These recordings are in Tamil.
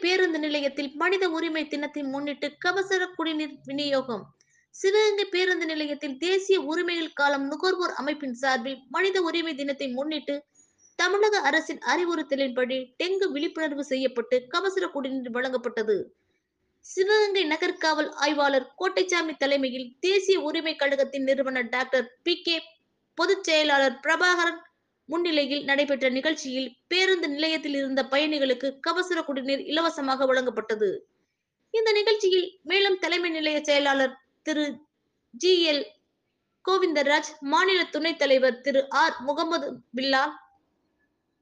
நிலையத்தில் மனித உரிமை தினத்தை முன்னிட்டு கபசர குடிநீர் விநியோகம். சிவகங்கை பேருந்து நிலையத்தில் தேசிய உரிமைகள் காலம் நுகர்வோர் அமைப்பின் சார்பில் மனித உரிமை தினத்தை முன்னிட்டு தமிழக அரசின் அறிவுறுத்தலின்படி டெங்கு விழிப்புணர்வு செய்யப்பட்டு கபசுர குடிநீர் வழங்கப்பட்டது. சிவகங்கை நகர்காவல் ஆய்வாளர் கோட்டைச்சாமி தலைமையில் தேசிய உரிமை கழகத்தின் நிறுவனர் டாக்டர் பி கே பொதுச் செயலாளர் பிரபாகரன் முன்னிலையில் நடைபெற்ற நிகழ்ச்சியில் பேருந்து நிலையத்தில் இருந்த பயணிகளுக்கு கபசுர குடிநீர் இலவசமாக வழங்கப்பட்டது. இந்த நிகழ்ச்சியில் மேலும் தலைமை நிலைய செயலாளர் திரு ஜி எல் கோவிந்தராஜ் மாநில துணைத் தலைவர் திரு ஆர் முகமது பில்லா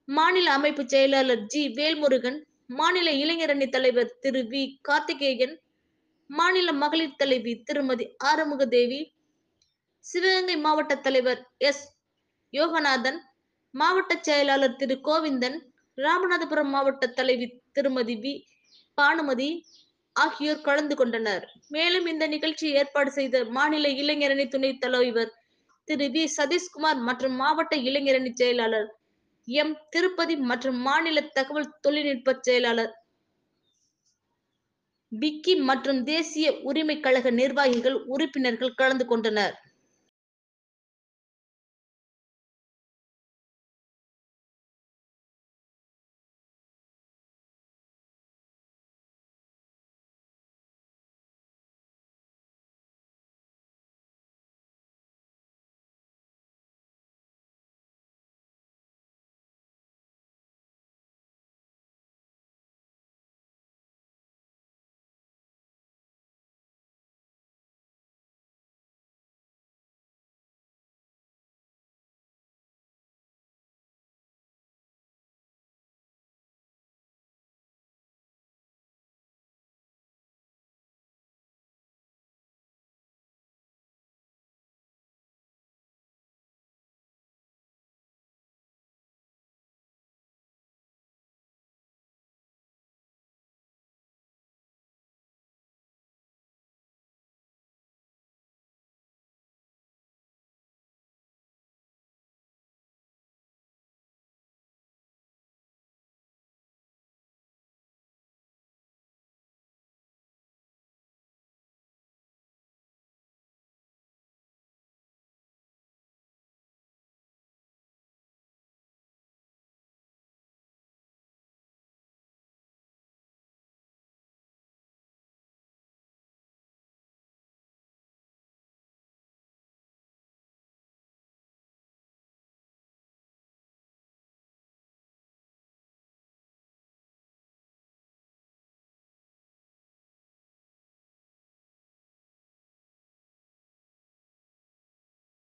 மாநில அமைப்பு செயலாளர் ஜி வேல்முருகன் மாநில இளைஞரணி தலைவர் திரு வி கார்த்திகேயன் மாநில மகளிர் தலைவி திருமதி ஆறுமுக தேவி சிவகங்கை மாவட்ட தலைவர் எஸ் யோகநாதன் மாவட்ட செயலாளர் திரு கோவிந்தன் ராமநாதபுரம் மாவட்ட தலைவி திருமதி வி. பானுமதி ஆகியோர் கலந்து கொண்டனர். மேலும் இந்த நிகழ்ச்சியை ஏற்பாடு செய்த மாநில இளைஞரணி துணைத் தலைவர் திரு வி. சதீஷ்குமார் மற்றும் மாவட்ட இளைஞரணி செயலாளர் எம். திருப்பதி மற்றும் மாநில தகவல் தொழில்நுட்ப செயலாளர் விக்கி மற்றும் தேசிய உரிமை கழக நிர்வாகிகள் உறுப்பினர்கள் கலந்து கொண்டனர்.